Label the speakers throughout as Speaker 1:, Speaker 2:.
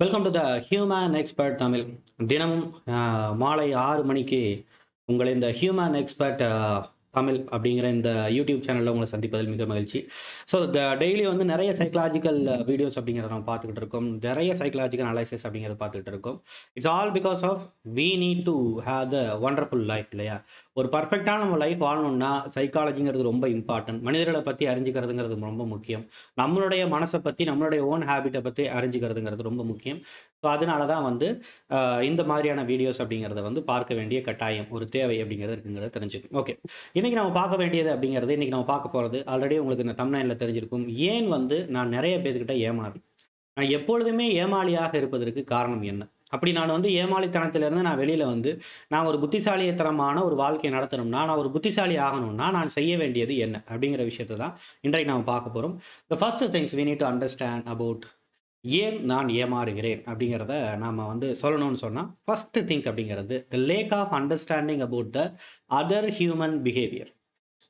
Speaker 1: Welcome to the human expert Tamil தினமும் மாலை ஆறு மணிக்கு உங்களை இந்த ஹியூமன் எக்ஸ்பர்ட் தமிழ் அப்படிங்கிற இந்த யூடியூப் சேனலில் உங்களை சந்திப்பதில் மிக மகிழ்ச்சி. ஸோ த டெய்லி வந்து நிறைய சைக்கலாஜிக்கல் வீடியோஸ் அப்படிங்கிறத நம்ம பார்த்துக்கிட்டு இருக்கோம். நிறைய சைக்கலாஜிக்கல் அனாலிசிஸ் அப்படிங்கிறத பார்த்துக்கிட்டு இருக்கோம். It's all because of we need to have the wonderful life இல்லையா? ஒரு பர்ஃபெக்டான நம்ம லைஃப் வாழணும்னா சைக்காலஜிங்கிறது ரொம்ப இம்பார்ட்டன்ட் மனிதர்களை பற்றி அறிஞ்சிக்கிறதுங்கிறது ரொம்ப முக்கியம். நம்மளுடைய மனசை பற்றி நம்மளுடைய ஓன் ஹேபிட்டை பற்றி அறிஞ்சிக்கிறதுங்கிறது ரொம்ப முக்கியம். ஸோ அதனால தான் வந்து இந்த மாதிரியான வீடியோஸ் அப்படிங்கிறத வந்து பார்க்க வேண்டிய கட்டாயம். ஒரு தேவை அப்படிங்கிறது இருக்குங்கிறத தெரிஞ்சுக்கணும். ஓகே இன்றைக்கி நம்ம பார்க்க வேண்டியது அப்படிங்கிறது இன்றைக்கி நம்ம பார்க்க போகிறது ஆல்ரெடி உங்களுக்கு இந்த தமிழ்நாட்டில் தெரிஞ்சிருக்கும். ஏன் வந்து நான் நிறைய பேர்கிட்ட ஏமாறேன் நான் எப்பொழுதுமே ஏமாளியாக இருப்பதற்கு காரணம் என்ன? அப்படி நான் வந்து ஏமாளித்தனத்திலேருந்து நான் வெளியில் வந்து நான் ஒரு புத்திசாலித்தனமான ஒரு வாழ்க்கையை நடத்தணும்னா நான் ஒரு புத்திசாலி ஆகணும்னா நான் செய்ய வேண்டியது என்ன? அப்படிங்கிற விஷயத்தை தான் இன்றைக்கு நம்ம பார்க்க போகிறோம் the first things we need to understand about ஏன் நான் ஏமாறுகிறேன் அப்படிங்கிறத நாம் வந்து சொல்லணும்னு சொன்னால் ஃபஸ்ட்டு திங்க் அப்படிங்கிறது the lack of understanding about the other human behaviour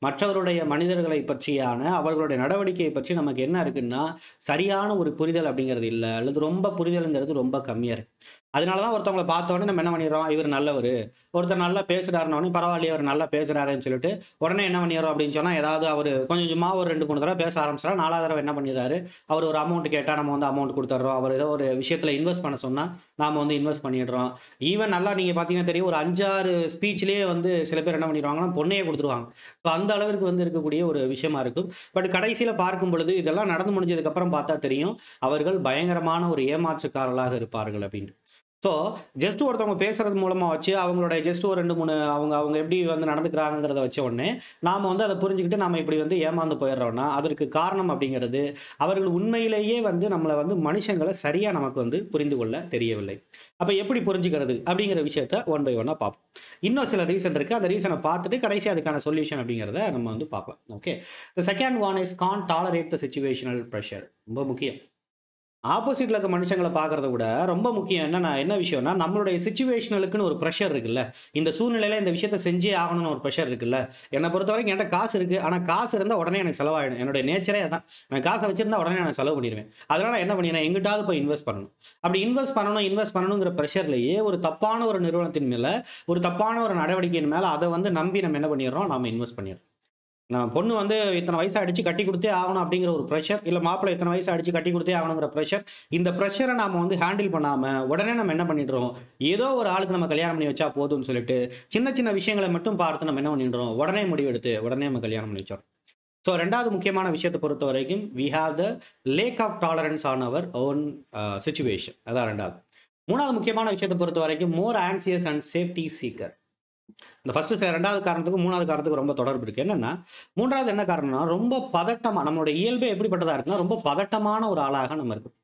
Speaker 1: மற்றவருடைய மனிதர்களை பற்றியான அவர்களுடைய நடவடிக்கையை பற்றி நமக்கு என்ன இருக்குன்னா சரியான ஒரு புரிதல் அப்படிங்கிறது இல்லை அல்லது ரொம்ப புரிதலுங்கிறது ரொம்ப கம்மியாக இருக்குது அதனால தான் ஒருத்தவங்களை பார்த்தோன்னே நம்ம என்ன பண்ணிடுறோம்? இவர் நல்லவர். ஒருத்தர் நல்லா பேசுகிறாருனோடனே பரவாயில்லையே அவர் நல்லா பேசுகிறாருன்னு சொல்லிட்டு உடனே என்ன பண்ணிடுறோம் அப்படின்னு சொன்னால் ஏதாவது அவர் கொஞ்சம் கொஞ்சமாக ஒரு ரெண்டு மூணு தடவை பேச ஆரம்பிச்சிடா நாலாவது தடவை என்ன பண்ணிடுறாரு? அவர் ஒரு அமௌண்ட் கேட்டால் நம்ம வந்து அமௌண்ட் கொடுத்துட்றோம். அவர் ஏதோ ஒரு விஷயத்தில் இன்வெஸ்ட் பண்ண சொன்னால் நாம் வந்து இன்வெஸ்ட் பண்ணிடுறோம். ஈவன் நல்லா நீங்கள் பார்த்தீங்கன்னா தெரியும் ஒரு அஞ்சாறு ஸ்பீச்லேயே வந்து சில பேர் என்ன பண்ணிடுவாங்கன்னா பொண்ணையே கொடுத்துருவாங்க. ஸோ அந்த அளவிற்கு வந்து இருக்கக்கூடிய ஒரு விஷயமா இருக்கும். பட் கடைசியில் பார்க்கும் பொழுது இதெல்லாம் நடந்து முடிஞ்சதுக்கப்புறம் பார்த்தா தெரியும் அவர்கள் பயங்கரமான ஒரு ஏமாற்றுக்காரர்களாக இருப்பார்கள் அப்படின்னு. ஸோ ஜஸ்ட் ஒருத்தவங்க பேசுறது மூலமாக வச்சு அவங்களோட ஜஸ்ட் ஒரு ரெண்டு மூணு அவங்க அவங்க எப்படி வந்து நடந்துக்கிறாங்கிறத வச்ச உடனே நாம் வந்து அதை புரிஞ்சுக்கிட்டு நம்ம இப்படி வந்து ஏமாந்து போயிடுறோம்னா அதற்கு காரணம் அப்படிங்கிறது அவர்கள் உண்மையிலேயே வந்து நம்மளை வந்து மனுஷங்களை சரியாக நமக்கு வந்து புரிந்து கொள்ள தெரியவில்லை. அப்போ எப்படி புரிஞ்சுக்கிறது அப்படிங்கிற விஷயத்த ஒன் பை ஒன்னாக பார்ப்போம். இன்னும் சில ரீசன் இருக்குது அந்த ரீசனை பார்த்துட்டு கடைசி அதுக்கான சொல்யூஷன் அப்படிங்கிறத நம்ம வந்து பார்ப்போம் okay the second one is can't tolerate the situational pressure ரொம்ப முக்கியம். ஆப்போசிட்டில் இருக்க மனுஷங்களை பார்க்குறத விட ரொம்ப முக்கியம் என்னன்னா என்ன விஷயம்னா நம்மளுடைய சுச்சுவேஷனலுக்குன்னு ஒரு ப்ரெஷர் இருக்குல்ல. இந்த சூழ்நிலையில் இந்த விஷயத்த செஞ்சே ஆகணும்னு ஒரு ப்ரெஷர் இருக்குல்ல. என்னை பொறுத்த வரைக்கும் என்கிட்ட காசு இருக்குது ஆனால் காசு இருந்தால் உடனே எனக்கு செலவாயிடும். என்னுடைய நேச்சரே அதான். நான் காசை வச்சிருந்தா உடனே நான் செலவு பண்ணிடுவேன். அதனால் நான் என்ன பண்ணிடுறேன் எங்கிட்டாவது போய் இன்வெஸ்ட் பண்ணணும். அப்படி இன்வெஸ்ட் பண்ணணும் இன்வெஸ்ட் பண்ணணுங்கிற ப்ரெஷர்லேயே ஒரு தப்பான ஒரு நிறுவனத்தின் மேலே ஒரு தப்பான ஒரு நடவடிக்கையின் மேலே அதை வந்து நம்பி நம்ம என்ன பண்ணிடுறோம்? நம்ம இன்வெஸ்ட் பண்ணிடுறோம். நான் பொண்ணு வந்து இத்தனை வயசு அடிச்சு கட்டி கொடுத்தே ஆகணும் அப்படிங்கிற ஒரு ப்ரெஷர் இல்லை மாப்பிள்ளை இத்தனை வயசு அடிச்சு கட்டி கொடுத்தே ஆகணுங்கிற ப்ரெஷர் இந்த ப்ரெஷரை நாம வந்து ஹேண்டில் பண்ணாமல் உடனே நம்ம என்ன பண்ணிடுறோம்? ஏதோ ஒரு ஆளுக்கு நம்ம கல்யாணம் பண்ணி வச்சா போதும்னு சொல்லிட்டு சின்ன சின்ன விஷயங்களை மட்டும் பார்த்து நம்ம என்ன பண்ணிடுறோம்? உடனே முடிவெடுத்து உடனே நம்ம கல்யாணம் பண்ணி வச்சோம் ஸோ ரெண்டாவது முக்கியமான விஷயத்தை பொறுத்த வரைக்கும் we have the lack of tolerance on our own situation அதான் ரெண்டாவது. மூணாவது முக்கியமான விஷயத்தை பொறுத்த வரைக்கும் more anxious and safety seeker இந்த ஃபஸ்ட்டு ரெண்டாவது காரணத்துக்கும் மூணாவது காரணத்துக்கு ரொம்ப தொடர்பு இருக்கு. என்னன்னா மூன்றாவது என்ன காரணம்னா ரொம்ப பதட்டமா நம்மளோட இயல்பே எப்படிப்பட்டதா இருக்குன்னா ரொம்ப பதட்டமான ஒரு ஆளாக நம்ம இருக்கும்.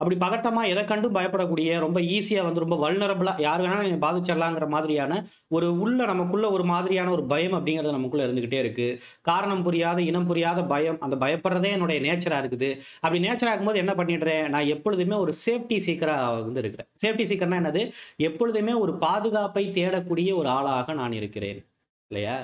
Speaker 1: அப்படி பகட்டமாக எதை கண்டும் பயப்படக்கூடிய ரொம்ப ஈஸியாக வந்து ரொம்ப வல்னரபுளாக யார் வேணாலும் நீங்கள் பாதிச்சிடலாங்கிற மாதிரியான ஒரு உள்ள நமக்குள்ள ஒரு மாதிரியான ஒரு பயம் அப்படிங்கிறது நமக்குள்ளே இருந்துக்கிட்டே இருக்குது காரணம் புரியாத இனம் புரியாத பயம் அந்த பயப்படுறதே என்னுடைய நேச்சராக இருக்குது. அப்படி நேச்சராக இருக்கும்போது என்ன பண்ணிடுறேன்? நான் எப்பொழுதுமே ஒரு சேஃப்டி சீக்கராக வந்து இருக்கிறேன். சேஃப்டி சீக்கர்னா என்னது? எப்பொழுதுமே ஒரு பாதுகாப்பை தேடக்கூடிய ஒரு ஆளாக நான் இருக்கிறேன். இல்லையா?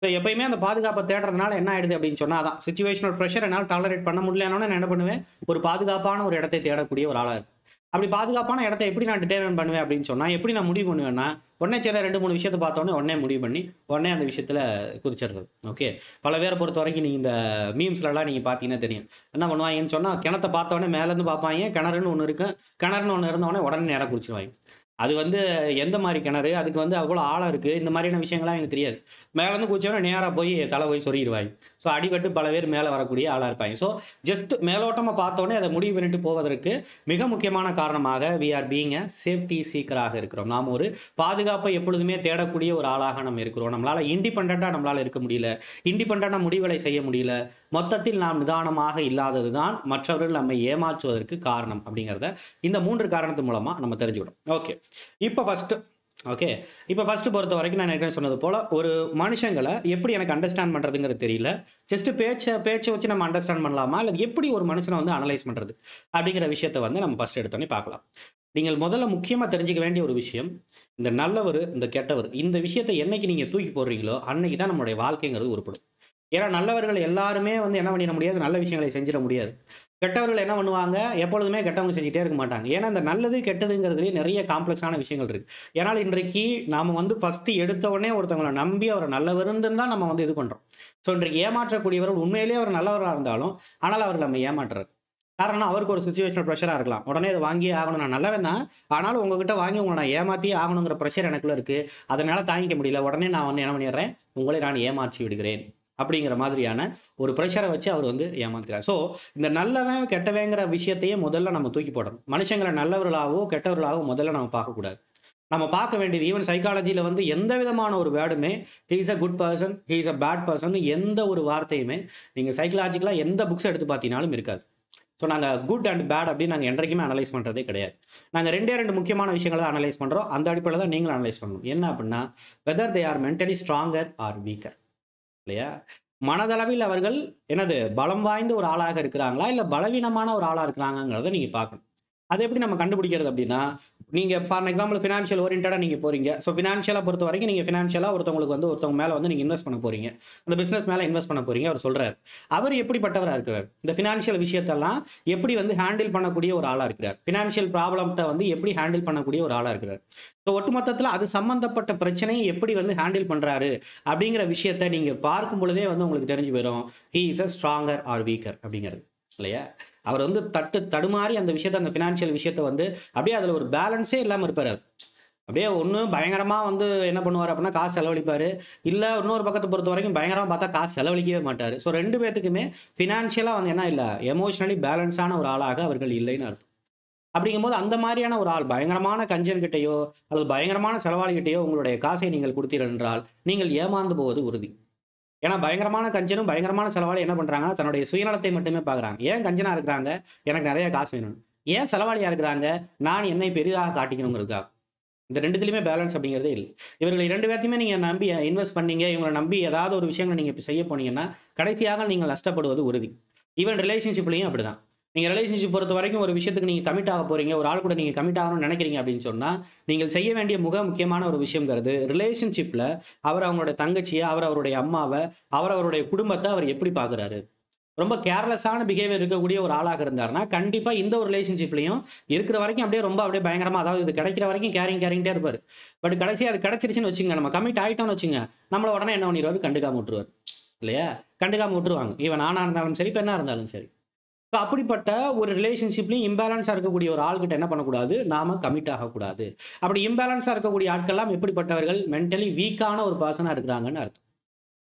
Speaker 1: ஸோ எப்பயுமே அந்த பாதுகாப்பை தேடுறதுனால என்ன ஆயிடுது அப்படின்னு சொன்னால் அதான் சுச்சுவேஷனல் ப்ரெஷர் என்னால் டாலரேட் பண்ண முடியலன்னு நான் என்ன பண்ணுவேன்? ஒரு பாதுகாப்பான ஒரு இடத்தை தேடக்கூடிய ஒரு ஆளாக இருக்கும் அப்படி பாதுகாப்பான இடத்த எப்படி நான் டிட்டர்மைன் பண்ணுவேன் அப்படின்னு சொன்னால் எப்படி நான் முடிவு பண்ணுவேன்னா உடனே சில ரெண்டு மூணு விஷயத்தை பார்த்தோன்னே உடனே முடிவு பண்ணி உடனே அந்த விஷயத்தில் குறிச்சிடுறது ஓகே பல பேரை பொறுத்த வரைக்கும் நீங்கள் இந்த மீம்ஸ்லலாம் நீங்கள் பார்த்தீங்கன்னா தெரியும். என்ன பண்ணுவாங்கன்னு சொன்னால் கிணத்தை பார்த்தோன்னே மேலேருந்து பார்ப்பாங்க கிணறுன்னு ஒன்று இருக்கும் கிணறுன்னு ஒன்று இருந்தோடனே உடனே நேராக குறிச்சிடுவாங்க அது வந்து எந்த மாதிரி கிணறு? அதுக்கு வந்து அவ்வளோ ஆழம் இருக்குது இந்த மாதிரியான விஷயங்கள்லாம் எனக்கு தெரியாது. மேலேருந்து குச்சியோட நேராக போய் தலை போய் சொருகிடுவாங்க ஸோ அடிபட்டு பல பேர் மேலே வரக்கூடிய ஆளாக இருப்பாங்க. ஸோ ஜஸ்ட் மேலோட்டமாக பார்த்தோன்னே அதை முடிவு பண்ணிட்டு போவதற்கு மிக முக்கியமான காரணமாக we are being a safety சீக்கராக இருக்கிறோம். நாம் ஒரு பாதுகாப்பை எப்பொழுதுமே தேடக்கூடிய ஒரு ஆளாக நம்ம இருக்கிறோம். நம்மளால் இண்டிபெண்ட்டாக நம்மளால் இருக்க முடியல. இண்டிபெண்ட்டாக முடிவுகளை செய்ய முடியல. மொத்தத்தில் நாம் நிதானமாக இல்லாதது தான் மற்றவர்கள் நம்மை ஏமாற்றுவதற்கு காரணம் அப்படிங்கிறத இந்த மூன்று காரணத்து மூலமாக நம்ம தெரிஞ்சுக்கிடும் ஓகே இப்போ ஃபஸ்ட்டு ஓகே இப்போ ஃபஸ்ட்டு பொறுத்த வரைக்கும் நான் ஏற்கனவே சொன்னது போல் ஒரு மனுஷங்களை எப்படி எனக்கு அண்டர்ஸ்டாண்ட் பண்ணுறதுங்கிறது தெரியல. ஜஸ்ட்டு பேச்சை பேச்சை வச்சு நம்ம அண்டர்ஸ்டாண்ட் பண்ணலாமா? இல்லை எப்படி ஒரு மனுஷனை வந்து அனலைஸ் பண்ணுறது அப்படிங்கிற விஷயத்தை வந்து நம்ம ஃபஸ்ட் எடுத்தோன்னே பார்க்கலாம். நீங்கள் முதல்ல முக்கியமாக தெரிஞ்சுக்க வேண்டிய ஒரு விஷயம் இந்த நல்லவர் இந்த கெட்டவர் இந்த விஷயத்தை என்னைக்கு நீங்கள் தூக்கி போடுறீங்களோ அன்னைக்கு தான் நம்மளுடைய வாழ்க்கைங்கிறது உருப்படும். ஏன்னா நல்லவர்கள் எல்லாருமே வந்து என்ன பண்ணிட முடியாது? நல்ல விஷயங்களை செஞ்சிட முடியாது. கெட்டவர்கள் என்ன பண்ணுவாங்க? எப்பொழுதுமே கெட்டவங்க செஞ்சுட்டே இருக்க மாட்டாங்க. ஏன்னா இந்த நல்லது கெட்டதுங்கிறதுலேயே நிறைய காம்ப்ளெக்ஸான விஷயங்கள் இருக்குது ஏன்னால் இன்றைக்கு நாம் வந்து ஃபஸ்ட்டு எடுத்த உடனே ஒருத்தவங்களை நம்பி அவரை நல்லவருன்னு தான் நம்ம வந்து இது பண்ணுறோம் ஸோ இன்றைக்கு ஏமாற்றக்கூடியவர்கள் உண்மையிலேயே அவர் நல்லவராக இருந்தாலும் ஆனால் அவர் நம்ம ஏமாற்றுறாரு. காரணம் அவருக்கு ஒரு சுச்சுவேஷனல் ப்ரெஷராக இருக்கலாம். உடனே இதை வாங்கியே ஆகணும் நான் நல்லவன் தான். ஆனாலும் உங்ககிட்ட வாங்கி உங்களை நான் ஏமாற்றியே ஆகணுங்கிற ப்ரெஷர் எனக்குள்ள இருக்குது அதனால் தாங்கிக்க முடியல. உடனே நான் வந்து என்ன பண்ணிடுறேன்? உங்களை நான் ஏமாற்றி விடுகிறேன். அப்படிங்கிற மாதிரியான ஒரு ப்ரெஷரை வச்சு அவர் வந்து ஏமாத்துறார். ஸோ இந்த நல்லவன் கெட்டவங்கிற விஷயத்தையே முதல்ல நம்ம தூக்கி போடணும். மனுஷங்களை நல்லவர்களாகவோ கெட்டவர்களாகவோ முதல்ல நம்ம பார்க்கக்கூடாது. நம்ம பார்க்க வேண்டியது ஈவன் சைக்காலஜியில் வந்து எந்த விதமான ஒரு வேர்டுமே he's a good person he's a bad person எந்த ஒரு வார்த்தையுமே நீங்கள் சைக்கலாஜிக்கலாக எந்த புக்ஸ் எடுத்து பார்த்தீங்கனாலும் இருக்காது. ஸோ நாங்கள் குட் அண்ட் பேட் அப்படின்னு நாங்கள் என்றைக்குமே அனலைஸ் பண்ணுறதே கிடையாது. நாங்கள் ரெண்டே ரெண்டு முக்கியமான விஷயங்களை தான் அனலைஸ் பண்ணுறோம் அந்த அடிப்படையில் தான் நீங்களும் அனலைஸ் பண்ணணும். என்ன அப்படின்னா whether they are mentally stronger or weaker இல்லையா? மனதளவில் அவர்கள் எனது பலம் வாய்ந்த ஒரு ஆளாக இருக்கிறாங்களா? இல்லை பலவீனமான ஒரு ஆளாக இருக்கிறாங்கிறத நீங்கள் பார்க்கணும். அதை எப்படி நம்ம கண்டுபிடிக்கிறது அப்படின்னா நீங்கள் ஃபார் எக்ஸாம்பிள் ஃபினான்ஷியல் ஓரியன்டாக நீங்கள் போகிறீங்க ஸோ ஃபினான்ஷியலாக பொறுத்த வரைக்கும் நீங்கள் ஃபினான்ஷியலாக ஒருத்தவங்களுக்கு வந்து ஒருத்தவங்க மேலே வந்து நீங்கள் இன்வெஸ்ட் பண்ண போகிறீங்க அந்த பிஸ்னஸ் மேலே இன்வெஸ்ட் பண்ண போகிறீங்க அவர் சொல்கிறார் அவர் எப்படிப்பட்டவராக இருக்கிறார்? இந்த ஃபினான்ஷியல் விஷயத்தெல்லாம் எப்படி வந்து ஹேண்டில் பண்ணக்கூடிய ஒரு ஆளாக இருக்கிறார்? ஃபினான்ஷியல் ப்ராப்ளத்தை வந்து எப்படி ஹேண்டில் பண்ணக்கூடிய ஒரு ஆளாக இருக்கிறார்? ஸோ ஒட்டுமொத்தத்தில் அது சம்மந்தப்பட்ட பிரச்சனையை எப்படி வந்து ஹேண்டில் பண்ணுறாரு அப்படிங்கிற விஷயத்தை நீங்கள் பார்க்கும் பொழுதே வந்து உங்களுக்கு தெரிஞ்சு போயிடும் he is a stronger or weaker அப்படிங்கிறது. இல்லையா? அவர் வந்து தட்டு தடுமாறி அந்த விஷயத்தை அந்த ஃபினான்ஷியல் விஷயத்த வந்து அப்படியே அதில் ஒரு பேலன்ஸே இல்லாமல் இருப்பார் அவர். அப்படியே ஒன்று பயங்கரமாக வந்து என்ன பண்ணுவார் அப்படின்னா காசு செலவழிப்பார். இல்லை இன்னொரு பக்கத்தை பொறுத்த வரைக்கும் பயங்கரமாக பார்த்தா காசு செலவழிக்கவே மாட்டார். ஸோ ரெண்டு பேர்த்துக்குமே ஃபினான்ஷியலாக வந்து என்ன இல்லை எமோஷனலி பேலன்ஸான ஒரு ஆளாக அவர்கள் இல்லைன்னு அர்த்தம். அப்படிங்கும்போது அந்த மாதிரியான ஒரு ஆள் பயங்கரமான கஞ்சன்கிட்டையோ அல்லது பயங்கரமான செலவாளிகிட்டையோ உங்களுடைய காசை நீங்கள் கொடுத்தீர்கள் என்றால் நீங்கள் ஏமாந்து போவது உறுதி. ஏன்னா பயங்கரமான கஞ்சனும் பயங்கரமான செலவாளி என்ன பண்ணுறாங்கன்னா தன்னுடைய சுயநலத்தை மட்டுமே பார்க்குறாங்க ஏன் கஞ்சனாக இருக்கிறாங்க? எனக்கு நிறைய காசு வேணும் ஏன் செலவாளியாக இருக்கிறாங்க? நான் என்னை பெரிதாக காட்டிக்கணுங்கிறதுக்காக. இந்த ரெண்டுத்துலையுமே பேலன்ஸ் அப்படிங்கிறதே இல்லை. இவர்கள் இரண்டு பேர்த்தையுமே நீங்கள் நம்பி இன்வெஸ்ட் பண்ணீங்க. இவங்களை நம்பி ஏதாவது ஒரு விஷயங்களை நீங்கள் இப்போ செய்ய போனீங்கன்னா கடைசியாக நீங்கள் நஷ்டப்படுவது உறுதி. ஈவன் ரிலேஷன்ஷிப்லையும் அப்படி தான் நீங்கள் ரிலேஷன்ஷிப் பொறுத்த வரைக்கும் ஒரு விஷயத்துக்கு நீங்கள் கமிட் ஆக போகிறீங்க ஒரு ஆள் கூட நீங்கள் கமிட் ஆகணும்னு நினைக்கிறீங்க அப்படின்னு சொன்னால் நீங்கள் செய்ய வேண்டிய முக முக்கியமான ஒரு விஷயங்கிறது ரிலேஷன்ஷிப்பில் அவர் அவங்களோட தங்கச்சியை அவர் அவருடைய அம்மாவை அவர் அவருடைய குடும்பத்தை அவர் எப்படி பார்க்குறாரு? ரொம்ப கேர்லெஸ்ஸான பிஹேவியர் இருக்கக்கூடிய ஒரு ஆளாக இருந்தாருன்னா கண்டிப்பாக இந்த ஒரு ரிலேஷன்ஷிப்லையும் இருக்கிற வரைக்கும் அப்படியே ரொம்ப அப்படியே பயங்கரமாக அதாவது இது கிடைக்கிற வரைக்கும் கேரிங் கேரிங்ட்டே இருப்பார். பட் கடைசியாக அது கிடைச்சிருச்சுன்னு வச்சுங்க நம்ம கமிட் ஆகிட்டோம்னு வச்சுங்க நம்மளை உடனே என்ன பண்ணிடுவார் கண்டுக்காம விட்டுருவார். இல்லையா? கண்டுக்காம விட்டுருவாங்க. இவன் நானாக இருந்தாலும் சரி பெண்ணாக இருந்தாலும் சரி. ஸோ அப்படிப்பட்ட ஒரு ரிலேஷன்ஷிப்லையும் இம்பேலன்ஸாக இருக்கக்கூடிய ஒரு ஆள்கிட்ட என்ன பண்ணக்கூடாது? நாம கமிட் ஆகக்கூடாது. அப்படி இம்பேலன்ஸாக இருக்கக்கூடிய ஆட்கள்லாம் எப்படிப்பட்டவர்கள்? மென்டலி வீக்கான ஒரு பர்சனாக இருக்கிறாங்கன்னு அர்த்தம்.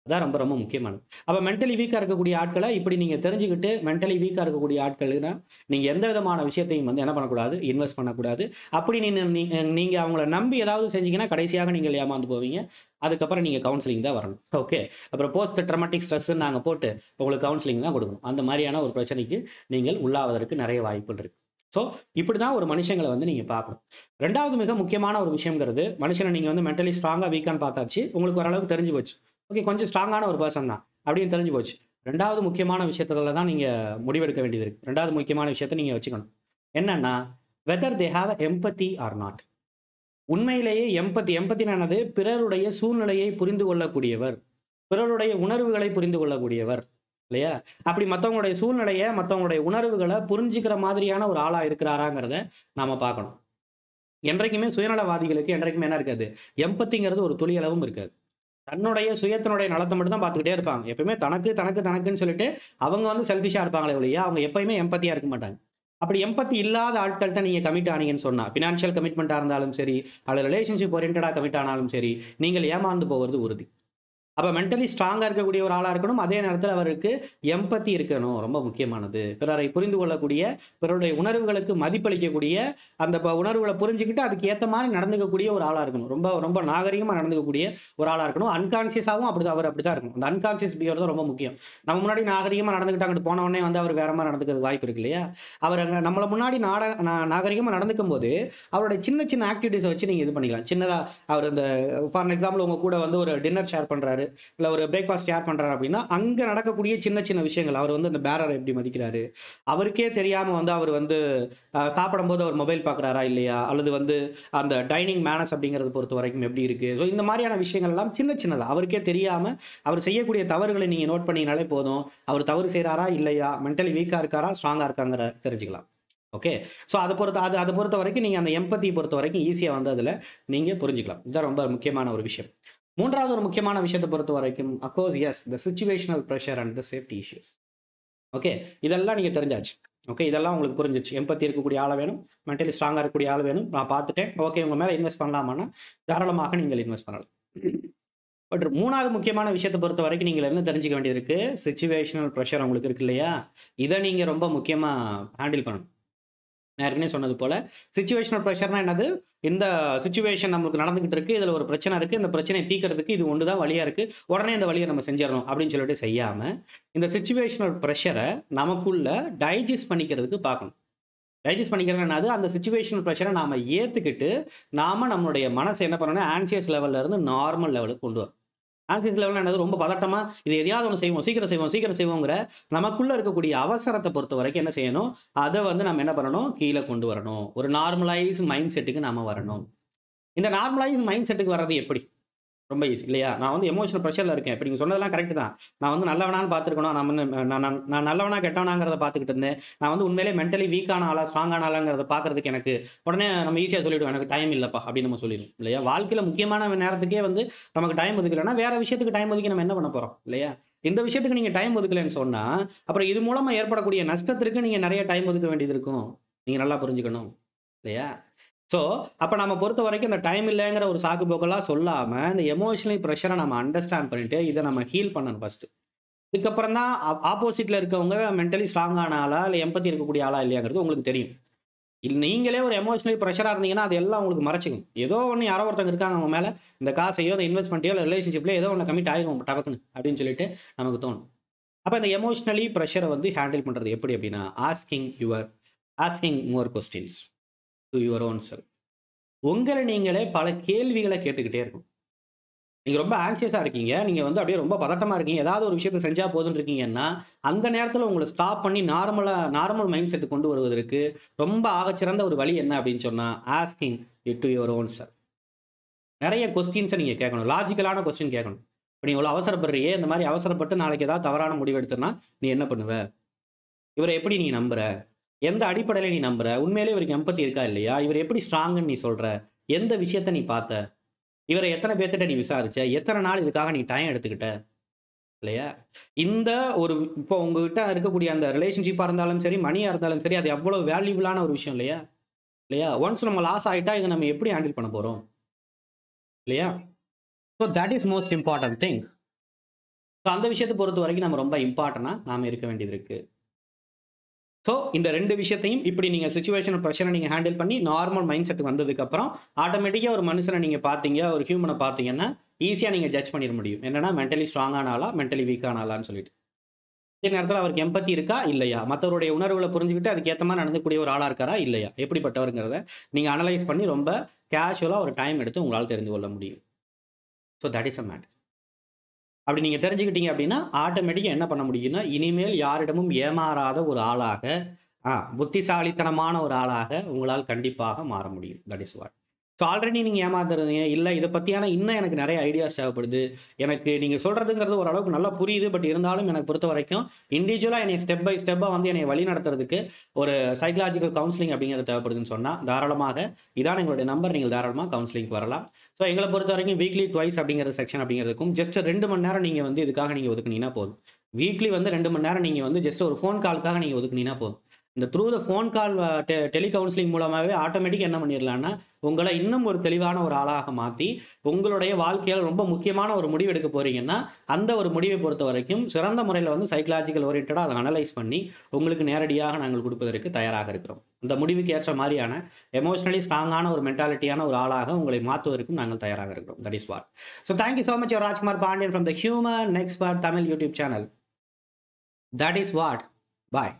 Speaker 1: அதான் ரொம்ப ரொம்ப முக்கியமானது. அப்போ மென்டலி வீக்காக இருக்கக்கூடிய ஆட்களை இப்படி நீங்கள் தெரிஞ்சுக்கிட்டு மென்டலி வீக்காக இருக்கக்கூடிய ஆட்கள்னா நீங்கள் எந்த விதமான விஷயத்தையும் வந்து என்ன பண்ணக்கூடாது? இன்வெஸ்ட் பண்ணக்கூடாது. அப்படி நீங்கள் நீங்கள் அவங்கள நம்பி ஏதாவது செஞ்சீங்கன்னா கடைசியாக நீங்கள் ஏமாந்து போவீங்க. அதுக்கப்புறம் நீங்கள் கவுன்சிலிங் தான் வரணும். ஓகே அப்புறம் போஸ்ட் ட்ரமாட்டிக் ஸ்ட்ரெஸ்ஸு நாங்கள் போட்டு உங்களுக்கு கவுன்சிலிங் தான் கொடுக்கணும். அந்த மாதிரியான ஒரு பிரச்சனைக்கு நீங்கள் உள்ளாவதற்கு நிறைய வாய்ப்புகள் இருக்குது ஸோ இப்படி தான் ஒரு மனுஷங்களை வந்து நீங்கள் பார்க்கணும். ரெண்டாவது மிக முக்கியமான ஒரு விஷயங்கிறது மனுஷனை நீங்கள் வந்து மென்டலி ஸ்ட்ராங்காக வீக்கான்னு பார்த்தாச்சு. உங்களுக்கு ஓரளவுக்கு தெரிஞ்சு போச்சு. ஓகே கொஞ்சம் ஸ்ட்ராங்கான ஒரு பர்சன் தான். அப்படின்னு தெரிஞ்சு போச்சு. ரெண்டாவது முக்கியமான விஷயத்துல தான் நீங்கள் முடிவெடுக்க வேண்டியது இருக்குது ரெண்டாவது முக்கியமான விஷயத்தை நீங்கள் வச்சுக்கணும். என்னன்னா whether they have empathy or not உண்மையிலேயே எம்பத்தி எம்பத்தினானது பிறருடைய சூழ்நிலையை புரிந்து கொள்ளக்கூடியவர். பிறருடைய உணர்வுகளை புரிந்து கொள்ளக்கூடியவர். இல்லையா? அப்படி மற்றவங்களுடைய சூழ்நிலையை மற்றவங்களுடைய உணர்வுகளை புரிஞ்சுக்கிற மாதிரியான ஒரு ஆளாக இருக்கிறாராங்கிறத நாம் பார்க்கணும். என்றைக்குமே சுயநலவாதிகளுக்கு என்றைக்குமே என்ன இருக்காது? எம்பத்திங்கிறது ஒரு துளியளவும் இருக்காது. தன்னுடைய சுயத்தினுடைய நலத்தை மட்டும் தான் பார்த்துக்கிட்டே இருப்பாங்க எப்பயுமே தனக்கு தனக்கு தனக்குன்னு சொல்லிட்டு அவங்க வந்து செல்ஃபிஷாக இருப்பாங்களே இல்லையா அவங்க எப்பயுமே எம்பத்தியாக இருக்க மாட்டாங்க. அப்படி எம்பத்தி இல்லாத ஆட்கள்கிட்ட நீங்கள் கமிட் ஆனீங்கன்னு சொன்னால் ஃபினான்ஷியல் கமிட்மெண்ட்டாக இருந்தாலும் சரி அல்லது ரிலேஷன்ஷிப் ஓரியன்டாக கமிட் ஆனாலும் சரி நீங்கள் ஏமாந்து போவது உறுதி. அப்போ மென்டலி ஸ்ட்ராங்காக இருக்கக்கூடிய ஒரு ஆளாக இருக்கணும். அதே நேரத்தில் அவருக்கு எம்பத்தி இருக்கணும். ரொம்ப முக்கியமானது. பிறரை புரிந்து கொள்ளக்கூடிய பிறருடைய உணர்வுகளுக்கு மதிப்பளிக்கக்கூடிய அந்த ப- உணர்வுகளை புரிஞ்சுக்கிட்டு அதுக்கு ஏற்ற மாதிரி நடந்துக்கக்கூடிய ஒரு ஆளாக இருக்கணும். ரொம்ப ரொம்ப நாகரிகமாக நடந்துக்கக்கூடிய ஒரு ஆளாக இருக்கணும். அன்கான்சியஸாகவும் அப்படி அவர் அப்படி தான் இருக்கணும். அந்த அன்கான்சியஸ் பிஹேவியர் தான் ரொம்ப முக்கியம். நம்ம முன்னாடி நாகரிகமாக நடந்துக்கிட்டு அங்கிட்டு போன உடனே வந்து அவர் வேற மாதிரி நடந்துக்கிறது வாய்ப்பு இருக்கு இல்லையா? அவர் அங்கே நம்மளை முன்னாடி நாட நாகரிகமாக நடந்துக்கும் போது அவருடைய சின்ன சின்ன ஆக்டிவிட்டீஸை வச்சு நீங்கள் இது பண்ணிக்கலாம். சின்னதாக அவர் இந்த ஃபார் எக்ஸாம்பிள் உங்கள் கூட வந்து ஒரு டின்னர் ஷேர் பண்ணுறாரு பண்ணுறாரு இல்லை ஒரு பிரேக்ஃபாஸ்ட் ஷேர் பண்ணுறாரு அப்படின்னா அங்கே நடக்கக்கூடிய சின்ன சின்ன விஷயங்கள் அவர் வந்து அந்த பேரரை எப்படி மதிக்கிறாரு? அவருக்கே தெரியாமல் வந்து அவர் வந்து சாப்பிடும்போது அவர் மொபைல் பார்க்குறாரா இல்லையா? அல்லது வந்து அந்த டைனிங் மேனஸ் அப்படிங்கிறத பொறுத்த வரைக்கும் எப்படி இருக்குது ஸோ இந்த மாதிரியான விஷயங்கள்லாம் சின்ன சின்னதாக அவருக்கே தெரியாமல் அவர் செய்யக்கூடிய தவறுகளை நீங்கள் நோட் பண்ணிங்கனாலே போதும். அவர் தவறு செய்கிறாரா இல்லையா? மென்டலி வீக்காக இருக்காரா? ஸ்ட்ராங்காக இருக்காங்கிற தெரிஞ்சுக்கலாம். ஓகே ஸோ அதை பொறுத்த அது அதை பொறுத்த வரைக்கும் நீங்கள் அந்த எம்பத்தி பொறுத்த வரைக்கும் ஈஸியாக வந்து அதில் நீங்கள் புரிஞ்சுக்கலாம். இதுதான் ரொம்ப முக்கியமான ஒரு விஷயம். மூன்றாவது ஒரு முக்கியமான விஷயத்தை பொறுத்த வரைக்கும் across as the situational pressure and the safety issues okay இதெல்லாம் நீங்கள் தெரிஞ்சாச்சு. ஓகே இதெல்லாம் உங்களுக்கு புரிஞ்சிச்சு எம்பத்தி இருக்கக்கூடிய ஆள் வேணும். மென்டலி ஸ்ட்ராங்காக இருக்கக்கூடிய ஆள் வேணும். நான் பார்த்துட்டேன். ஓகே உங்கள் மேலே இன்வெஸ்ட் பண்ணலாமான்னா தாராளமாக நீங்கள் இன்வெஸ்ட் பண்ணலாம். பட் மூணாவது முக்கியமான விஷயத்தை பொறுத்த வரைக்கும் நீங்கள் என்ன தெரிஞ்சுக்க வேண்டியது இருக்குது சுச்சுவேஷனல் ப்ரெஷர் உங்களுக்கு இருக்கு இல்லையா? இதை நீங்கள் ரொம்ப முக்கியமாக ஹேண்டில் பண்ணணும். நான் ஏற்கனவே சொன்னது போல். சுச்சுவேஷனல் ப்ரெஷர்னா என்னது? இந்த சுச்சுவேஷன் நமக்கு நடந்துகிட்டு இருக்கு இதில் ஒரு பிரச்சனை இருக்குது இந்த பிரச்சனையை தீக்கிறதுக்கு இது ஒன்று தான் வழியாக இருக்குது உடனே இந்த வழியை நம்ம செஞ்சிடணும் அப்படின்னு சொல்லிட்டு செய்யாமல் இந்த சுச்சுவேஷனல் ப்ரெஷரை நமக்குள்ள டைஜஸ்ட் பண்ணிக்கிறதுக்கு பார்க்கணும். டைஜஸ்ட் பண்ணிக்கிறது என்னது? அந்த சுச்சுவேஷனல் ப்ரெஷரை நாம் ஏற்றுக்கிட்டு நாம் நம்மளுடைய மனசை என்ன பண்ணணும்? ஆன்சியஸ் லெவல்ல இருந்து நார்மல் லெவலுக்கு கொண்டு வரும் கான்சியஸ் லெவலில் என்னது ரொம்ப பதட்டமாக இது எதையாவது ஒன்று செய்வோம் சீக்கிரம் செய்வோம் சீக்கிரம் செய்வோங்கிற நமக்குள்ளே இருக்கக்கூடிய அவசரத்தை பொறுத்த வரைக்கும் என்ன செய்யணும்? அதை வந்து நம்ம என்ன பண்ணணும்? கீழே கொண்டு வரணும். ஒரு நார்மலைஸ் மைண்ட் செட்டுக்கு நாம் வரணும். இந்த நார்மலைஸ் மைண்ட் செட்டுக்கு வர்றது எப்படி? ரொம்ப ஈஸி இல்லையா? நான் வந்து எமோஷனல் ப்ரெஷரில் இருக்கேன். இப்போ நீங்கள் சொன்னதெல்லாம் கரெக்ட் தான். நான் வந்து நல்லவனான்னு பார்த்துருக்கணும். நான் வந்து நான் நான் நான் நல்லவனா கெட்டவனாங்கிறத பார்த்துக்கிட்டு இருந்தேன். நான் வந்து உண்மையிலே மென்டலி வீக்கான ஆளா ஸ்ட்ராங்கான ஆளாங்கிறத பார்க்கறதுக்கு எனக்கு உடனே நம்ம ஈஸியாக சொல்லிவிடுவோம் எனக்கு டைம் இல்லைப்பா அப்படின்னு நம்ம சொல்லிடுவோம் இல்லையா? வாழ்க்கையில் முக்கியமான நேரத்துக்கே வந்து நமக்கு டைம் ஒதுக்கலைன்னா வேறு விஷயத்துக்கு டைம் ஒதுக்கி நம்ம என்ன பண்ண போகிறோம் இல்லையா? இந்த விஷயத்துக்கு நீங்கள் டைம் ஒதுக்கலைன்னு சொன்னால் அப்புறம் இது மூலமாக ஏற்படக்கூடிய நஷ்டத்திற்கு நீங்கள் நிறைய டைம் ஒதுக்க வேண்டியது இருக்கும். நீங்கள் நல்லா புரிஞ்சுக்கணும் இல்லையா? ஸோ அப்போ நம்ம பொறுத்த வரைக்கும் இந்த டைம் இல்லைங்கிற ஒரு சாக்கு போக்கெல்லாம் சொல்லாமல் இந்த எமோஷனல் ப்ரெஷரை நம்ம அண்டர்ஸ்டாண்ட் பண்ணிட்டு இதை நம்ம ஹீல் பண்ணணும் ஃபஸ்ட்டு இதுக்கப்புறம் தான் ஆப்போசிட்டில் இருக்கவங்க மென்டலி ஸ்ட்ராங்கான ஆளா இல்லை எம்பத்தி இருக்கக்கூடிய ஆளா இல்லையாங்கிறது உங்களுக்கு தெரியும். இல்லை நீங்களே ஒரு எமோஷனல் ப்ரெஷராக இருந்தீங்கன்னா அது எல்லாம் உங்களுக்கு மறைச்சிக்கும். ஏதோ ஒன்று யாரோ ஒருத்தங்க இருக்காங்க அவங்க மேலே இந்த காசையோ இந்த இன்வெஸ்ட்மெண்ட்டையோ இல்லை ரிலேஷன்ஷிப்லையோ ஏதோ ஒன்று கமிட் ஆகிடும் டபக்குன்னு அப்படின்னு சொல்லிட்டு நமக்கு தோணும். அப்போ இந்த எமோஷ்னலி ப்ரெஷரை வந்து ஹேண்டில் பண்ணுறது எப்படி அப்படின்னா asking your asking more questions to your own self உங்களை நீங்களே பல கேள்விகளை கேட்டுக்கிட்டே இருக்கும் நீங்கள் ரொம்ப ஆன்சியஸாக இருக்கீங்க. நீங்கள் வந்து அப்படியே ரொம்ப பதட்டமாக இருக்கீங்க. ஏதாவது ஒரு விஷயத்தை செஞ்சால் போதுன்னு இருக்கீங்கன்னா அந்த நேரத்தில் உங்களை ஸ்டாப் பண்ணி நார்மலாக நார்மல் மைண்ட் செட்டு கொண்டு வருவதற்கு ரொம்ப ஆகச்சிறந்த ஒரு வழி என்ன அப்படின்னு சொன்னால் asking it to your own self நிறைய கொஸ்டின்ஸை நீங்கள் கேட்கணும். லாஜிக்கலான கொஸ்டின் கேட்கணும். இப்போ நீ இவ்வளோ அவசரப்படுறியே இந்த மாதிரி அவசரப்பட்டு நாளைக்கு ஏதாவது தவறான முடிவு எடுத்தனா நீ என்ன பண்ணுவ? இவரை எப்படி நீ நம்புகிற எந்த அடிப்படையில் நீ நம்புற? உண்மையிலே இவருக்கு எம்பத்தி இருக்கா இல்லையா? இவர் எப்படி ஸ்ட்ராங்குன்னு நீ சொல்ற? எந்த விஷயத்த நீ பார்த்த? இவரை எத்தனை பேர்த்திட்ட நீ விசாரிச்ச? எத்தனை நாள் இதுக்காக நீ டைம் எடுத்துக்கிட்ட? இல்லையா? இந்த ஒரு இப்போ உங்ககிட்ட இருக்கக்கூடிய அந்த ரிலேஷன்ஷிப்பாக இருந்தாலும் சரி மணியாக இருந்தாலும் சரி அது எவ்வளோ வேல்யூபிளான ஒரு விஷயம் இல்லையா? இல்லையா? ஒன்ஸ் நம்ம லாஸ் ஆகிட்டா இதை நம்ம எப்படி ஹேண்டில் பண்ண போகிறோம் இல்லையா? So that is most important thing so அந்த விஷயத்தை பொறுத்த வரைக்கும் நம்ம ரொம்ப இம்பார்ட்டண்ட்டாக நாம் இருக்க வேண்டியது இருக்குது ஸோ இந்த ரெண்டு விஷயத்தையும் இப்படி நீங்கள் சுச்சுவேஷன் ப்ரெஷரை நீங்கள் ஹேண்டில் பண்ணி நார்மல் மைண்ட் செட் வந்ததுக்கப்புறம் ஆட்டோமேட்டிக்காக ஒரு மனுஷனை நீங்கள் பார்த்தீங்க ஒரு ஹியூமனை பார்த்தீங்கன்னா ஈஸியாக நீங்கள் ஜட்ஜ் பண்ணிட முடியும். என்னென்னா மென்டலி ஸ்ட்ராங்கான ஆளா மென்டலி வீக்கான ஆளான்னு சொல்லிட்டு. இதே நேரத்தில் அவருக்கு எம்பத்தி இருக்கா? இல்லையா? மற்றவருடைய உணர்வுகளை புரிஞ்சுக்கிட்டு அதுக்கேற்ற மாதிரி நடந்தக்கூடிய ஒரு ஆளாக இருக்காரா? இல்லையா? எப்படிப்பட்டவருங்கிறத நீங்கள் அனலைஸ் பண்ணி ரொம்ப கேஷுவலாக ஒரு டைம் எடுத்து உங்களால் தெரிந்து கொள்ள முடியும். So that is a matter அப்படி நீங்கள் தெரிஞ்சுக்கிட்டீங்க அப்படின்னா ஆட்டோமேட்டிக்காக என்ன பண்ண முடியும்னா இனிமேல் யாரிடமும் ஏமாறாத ஒரு ஆளாக புத்திசாலித்தனமான ஒரு ஆளாக உங்களால் கண்டிப்பாக மாற முடியும். That is what so already நீங்கள் ஏமாந்துருந்தீங்க இல்லை இதை பற்றியான இன்னும் எனக்கு நிறைய ஐடியாஸ் தேவைப்படுது. எனக்கு நீங்கள் சொல்கிறதுங்கிறது ஓரளவுக்கு நல்லா புரியுது. பட் இருந்தாலும் எனக்கு பொறுத்த வரைக்கும் இண்டிவிஜுவலாக என்னை ஸ்டெப் பை ஸ்டெப்பாக வந்து என்னை வழி நடத்துறதுக்கு ஒரு சைக்கலாஜிக்கல் கவுன்சிலிங் அப்படிங்கிறது தேவைப்படுதுன்னு சொன்னால் தாராளமாக இதான் எங்களுடைய நம்பர் நீங்கள் தாராளமாக கவுன்சிலிங்க்கு வரலாம். ஸோ எங்களை பொறுத்த வரைக்கும் வீக்லி ட்வைஸ் அப்படிங்கிற செக்ஷன் அப்படிங்கிறதுக்கும் ஜஸ்ட் ரெண்டு மணி நேரம் நீங்கள் வந்து இதுக்காக நீங்கள் ஒதுக்குனீங்கன்னா போதும். வீக்லி வந்து ரெண்டு மணி நேரம் நீங்கள் வந்து ஜஸ்ட் ஒரு ஃபோன் காலுக்காக நீங்கள் ஒதுக்குனீங்கன்னா போதும். இந்த த்ரூ த ஃபோன் கால் டெ டெலி கவுன்சிலிங் மூலமாகவே ஆட்டோமேட்டிக் என்ன பண்ணிடலான்னா உங்களை இன்னும் ஒரு தெளிவான ஒரு ஆளாக மாற்றி உங்களுடைய வாழ்க்கையில் ரொம்ப முக்கியமான ஒரு முடிவு எடுக்க போகிறீங்கன்னா அந்த ஒரு முடிவை பொறுத்த வரைக்கும் சிறந்த முறையில் வந்து சைக்கலாஜிக்கல் ஓரியன்டாக அதை அனலைஸ் பண்ணி உங்களுக்கு நேரடியாக நாங்கள் கொடுப்பதற்கு தயாராக இருக்கிறோம். அந்த முடிவுக்கு ஏற்ற மாதிரியான எமோஷனலி ஸ்ட்ராங்கான ஒரு மென்டாலிட்டியான ஒரு ஆளாக உங்களை மாற்றுவதற்கும் நாங்கள் தயாராக இருக்கிறோம். That is what so thank you so much Rajkumar Pandian from the human expert Tamil YouTube channel that is what bye